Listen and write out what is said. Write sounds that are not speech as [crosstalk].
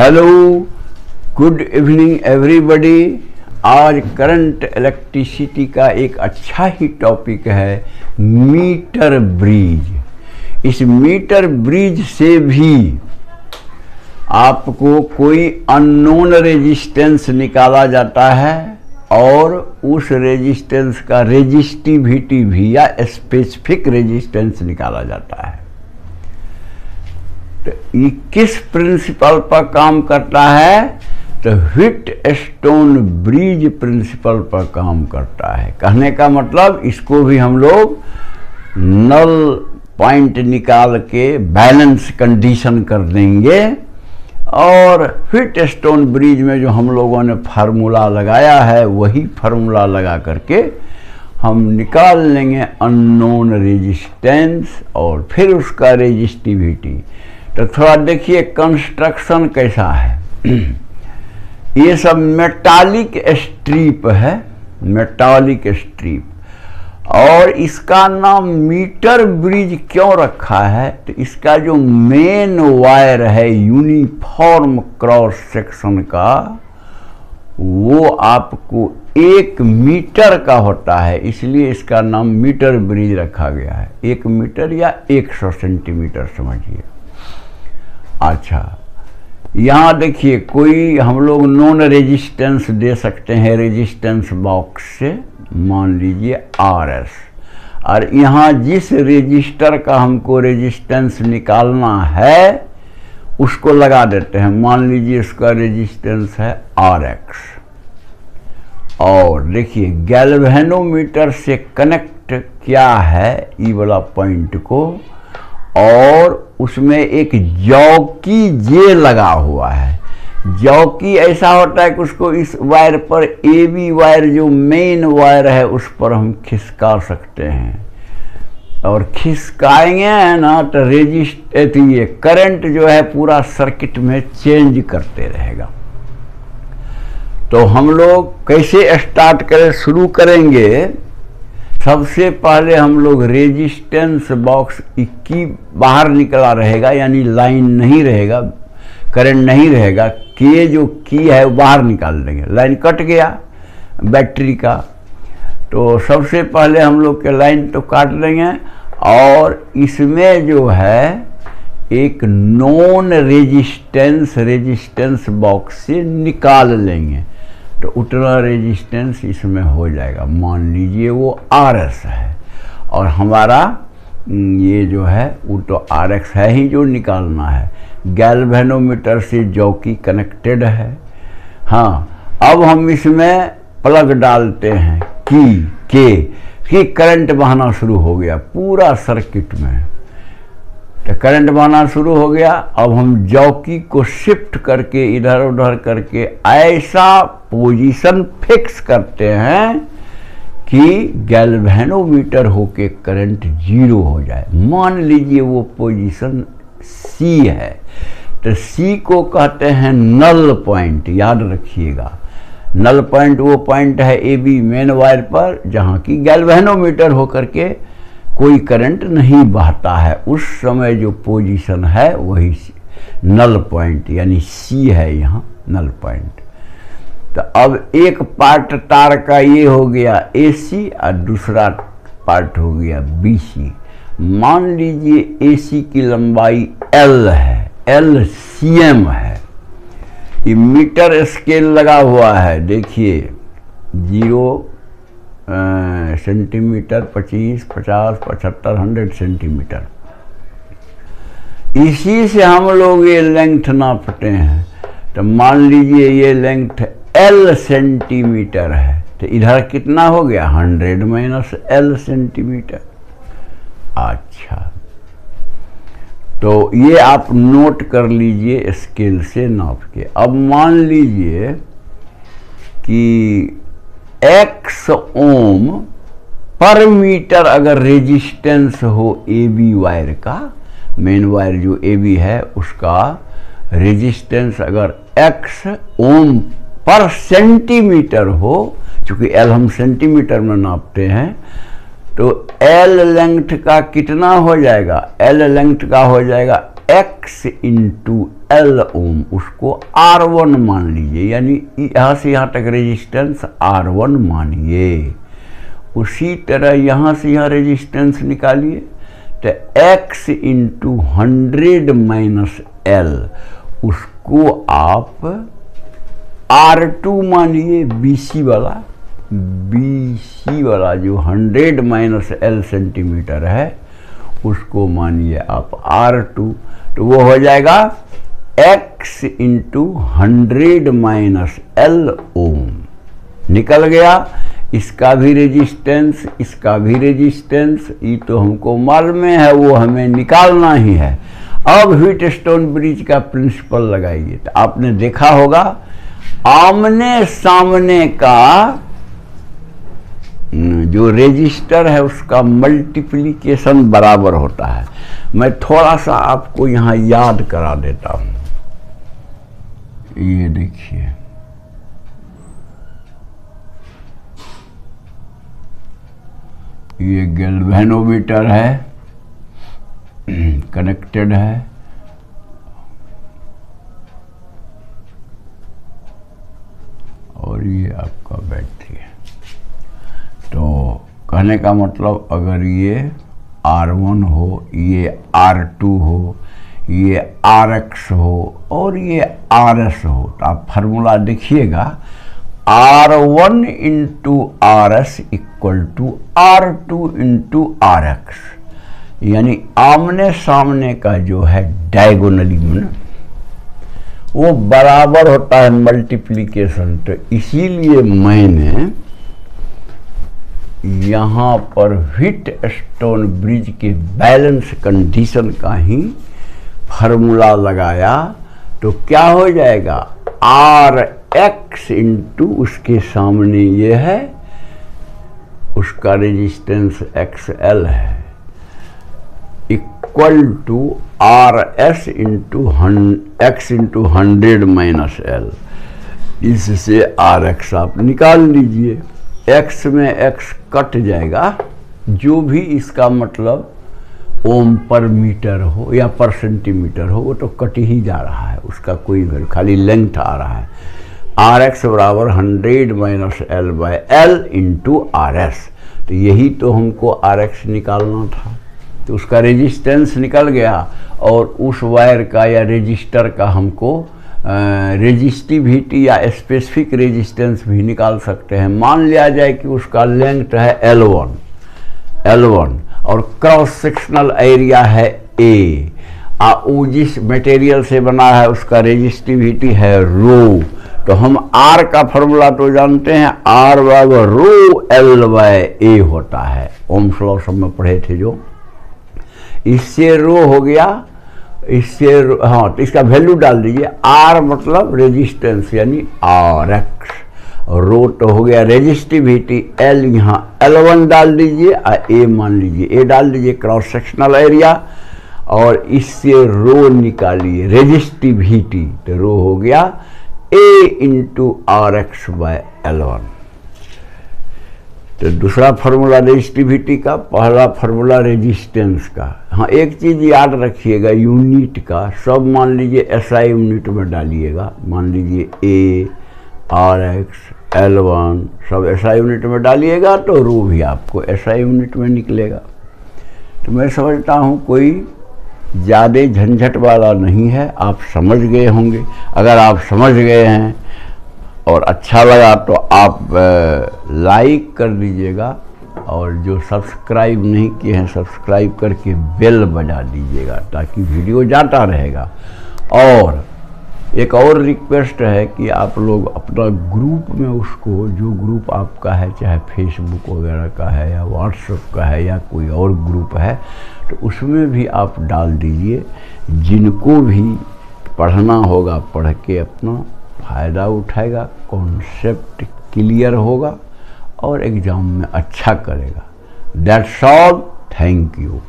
Hello good evening everybody आज current electricity का एक अच्छा ही टॉपिक है मीटर ब्रिज इस मीटर ब्रिज से भी आपको कोई अननोन रेजिस्टेंस निकाला जाता है और उस रेजिस्टेंस का रेजिस्टिविटी भी या स्पेसिफिक रेजिस्टेंस निकाला जाता है। तो ये किस प्रिंसिपल पर काम करता है? तो हिट स्टोन ब्रिज प्रिंसिपल पर काम करता है। कहने का मतलब इसको भी हम लोग नल पॉइंट निकाल के बैलेंस कंडीशन कर देंगे। और फिट स्टोन ब्रिज में जो हम लोगों ने फार्मूला लगाया है, वही फार्मूला लगा करके हम निकाल लेंगे अननोन रेजिस्टेंस और फिर उसका रेजिस्टिविटी तो थोड़ा देखिए कंस्ट्रक्शन कैसा है। [clears throat] ये सब मेटालिक स्ट्रिप है मेटालिक स्ट्रिप और इसका नाम मीटर ब्रिज क्यों रखा है? तो इसका जो मेन वायर है यूनिफॉर्म क्रॉस सेक्शन का, वो आपको एक मीटर का होता है। इसलिए इसका नाम मीटर ब्रिज रखा गया है। एक मीटर या एक सौ सेंटीमीटर समझिए। अच्छा यहाँ देखिए, कोई हम लोग नॉन रेजिस्टेंस दे सकते हैं रेजिस्टेंस बॉक्स से, मान लीजिए आर एस और यहाँ जिस रजिस्टर का हमको रेजिस्टेंस निकालना है, उसको लगा देते हैं। मान लीजिए इसका रेजिस्टेंस है आर एक्स और देखिए गैल्वेनोमीटर से कनेक्ट क्या है ई वाला पॉइंट को और उसमें एक जौकी जे लगा हुआ है। जौकी ऐसा होता है कि उसको इस वायर पर ए बी वायर जो मेन वायर है, उस पर हम खिसका सकते हैं। और खिसकाएँगे ना तो रेजिस्ट ये करंट जो है पूरा सर्किट में चेंज करते रहेगा। तो हम लोग कैसे स्टार्ट करें, शुरू करेंगे? सबसे पहले हम लोग रेजिस्टेंस बॉक्स की बाहर निकला रहेगा, यानी लाइन नहीं रहेगा करंट नहीं रहेगा के जो की है वो बाहर निकाल देंगे। लाइन कट गया बैटरी का। तो सबसे पहले हम लोग के लाइन तो काट देंगे और इसमें जो है, एक नॉन रेजिस्टेंस रेजिस्टेंस बॉक्स से निकाल लेंगे। तो उतना रेजिस्टेंस इसमें हो जाएगा। मान लीजिए वो आर एस है और हमारा ये जो है, वो तो आर एक्स है ही जो निकालना है। गैल्वेनोमीटर से जौकी कनेक्टेड है। हाँ अब हम इसमें प्लग डालते हैं की के कि करंट बहाना शुरू हो गया पूरा सर्किट में। तो करंट बहाना शुरू हो गया। अब हम जौकी को शिफ्ट करके इधर उधर करके ऐसा पोजीशन फिक्स करते हैं कि गैल्वेनोमीटर होके करंट ज़ीरो हो जाए। मान लीजिए वो पोजीशन सी है। तो सी को कहते हैं नल पॉइंट याद रखिएगा। नल पॉइंट वो पॉइंट है ए बी मेन वायर पर, जहाँ की गैल्वेनोमीटर होकर के कोई करंट नहीं बहता है। उस समय जो पोजीशन है, वही नल पॉइंट, यानी सी है यहाँ, नल पॉइंट। तो अब एक पार्ट तार का ये हो गया ए सी और दूसरा पार्ट हो गया बी सी मान लीजिए ए सी की लंबाई एल है एल सी एम है। ये मीटर स्केल लगा हुआ है, देखिए, ज़ीरो सेंटीमीटर पच्चीस, पचास, पचहत्तर हंड्रेड सेंटीमीटर इसी से हम लोग ये लेंथ नापते हैं। तो मान लीजिए ये लेंथ एल सेंटीमीटर है। तो इधर कितना हो गया? हंड्रेड माइनस एल सेंटीमीटर अच्छा। तो ये आप नोट कर लीजिए स्केल से नाप के। अब मान लीजिए कि एक्स ओम पर मीटर अगर रेजिस्टेंस हो ए बी वायर का मेन वायर जो ए बी है, उसका रेजिस्टेंस अगर एक्स ओम पर सेंटीमीटर हो, चूँकि एल हम सेंटीमीटर में नापते हैं तो एल लेंथ का कितना हो जाएगा? एल लेंथ का हो जाएगा एक्स इंटू एल ओम, उसको आर वन मान लीजिए यानी यहाँ से यहाँ तक रेजिस्टेंस आर वन मानिए। उसी तरह यहाँ से यहाँ रेजिस्टेंस निकालिए तो X into hundred minus L उसको आप आर टू मानिए बी सी वाला। बी सी वाला जो हंड्रेड माइनस एल सेंटीमीटर है, उसको मानिए आप आर टू तो वो हो जाएगा x into hundred minus L ohm निकल गया। इसका भी रेजिस्टेंस इसका भी रेजिस्टेंस ये तो हमको मालूम है, वो हमें निकालना ही है। अब हीट स्टोन ब्रिज का प्रिंसिपल लगाइए। तो आपने देखा होगा, आमने सामने का जो रेजिस्टर है, उसका मल्टीप्लीकेशन बराबर होता है। मैं थोड़ा सा आपको यहाँ याद करा देता हूँ। ये देखिए। ये गैल्वेनोमीटर है कनेक्टेड है। और ये आपका बैटरी है। तो कहने का मतलब अगर ये R1 हो, ये R2 हो ये RX हो और ये RS हो। तो आप फार्मूला देखिएगा। R one into R S equal to R two into R X यानी आमने सामने का जो है डायगोनली में वो बराबर होता है मल्टीप्लिकेशन तो इसीलिए मैंने यहाँ पर हिट स्टोन ब्रिज के बैलेंस कंडीशन का ही फार्मूला लगाया तो क्या हो जाएगा? आर एक्स इंटू उसके सामने ये है, उसका रेजिस्टेंस एक्स एल है। Equal to R S into X into hundred minus L इससे आर एक्स आप निकाल लीजिए। एक्स में एक्स कट जाएगा। जो भी इसका मतलब ओम पर मीटर हो या पर सेंटीमीटर हो, वो तो कट ही जा रहा है, उसका कोई वैल्यू, खाली लेंथ आ रहा है। आर एक्स बराबर hundred minus L by L into R S तो यही तो हमको आर एक्स निकालना था। तो उसका रेजिस्टेंस निकल गया और उस वायर का या रजिस्टर का हमको रेजिस्टिविटी या स्पेसिफिक रेजिस्टेंस भी निकाल सकते हैं। मान लिया जाए कि उसका लेंथ है एल वन एल वन और क्रॉस सेक्शनल एरिया है ए आ वो जिस मटेरियल से बना है, उसका रेजिस्टिविटी है रो तो हम आर का फॉर्मूला तो जानते हैं आर बराबर रो एल बाय ए होता है। ओम स्लो सब में पढ़े थे जो। इससे रो हो गया, इससे हाँ तो इसका वैल्यू डाल दीजिए। आर मतलब रेजिस्टेंस यानी आर एक्स रो तो हो गया रेजिस्टिविटी एल यहाँ, एल वन डाल दीजिए और ए मान लीजिए। ए डाल दीजिए, क्रॉस सेक्शनल एरिया, और इससे रो निकालिए। रेजिस्टिविटी तो रो हो गया। A into R X by L one तो दूसरा फार्मूला रेजिस्टिविटी का, पहला फार्मूला रेजिस्टेंस का। हाँ एक चीज़ याद रखिएगा यूनिट का, सब मान लीजिए एसआई यूनिट में डालिएगा। मान लीजिए A R X L one सब ऐसा यूनिट में डालिएगा तो रू भी आपको ऐसा यूनिट में निकलेगा। तो मैं समझता हूँ कोई ज़्यादा झंझट वाला नहीं है, आप समझ गए होंगे। अगर आप समझ गए हैं और अच्छा लगा तो आप लाइक कर दीजिएगा और जो सब्सक्राइब नहीं किए हैं सब्सक्राइब करके बेल बजा दीजिएगा ताकि वीडियो जाता रहेगा। और एक और रिक्वेस्ट है कि आप लोग अपना ग्रुप में उसको, जो ग्रुप आपका है, चाहे फेसबुक वगैरह का है, या व्हाट्सएप का है, या कोई और ग्रुप है तो उसमें भी आप डाल दीजिए। जिनको भी पढ़ना होगा, पढ़ के अपना फ़ायदा उठाएगा कॉन्सेप्ट क्लियर होगा, और एग्ज़ाम में अच्छा करेगा। That's all thank you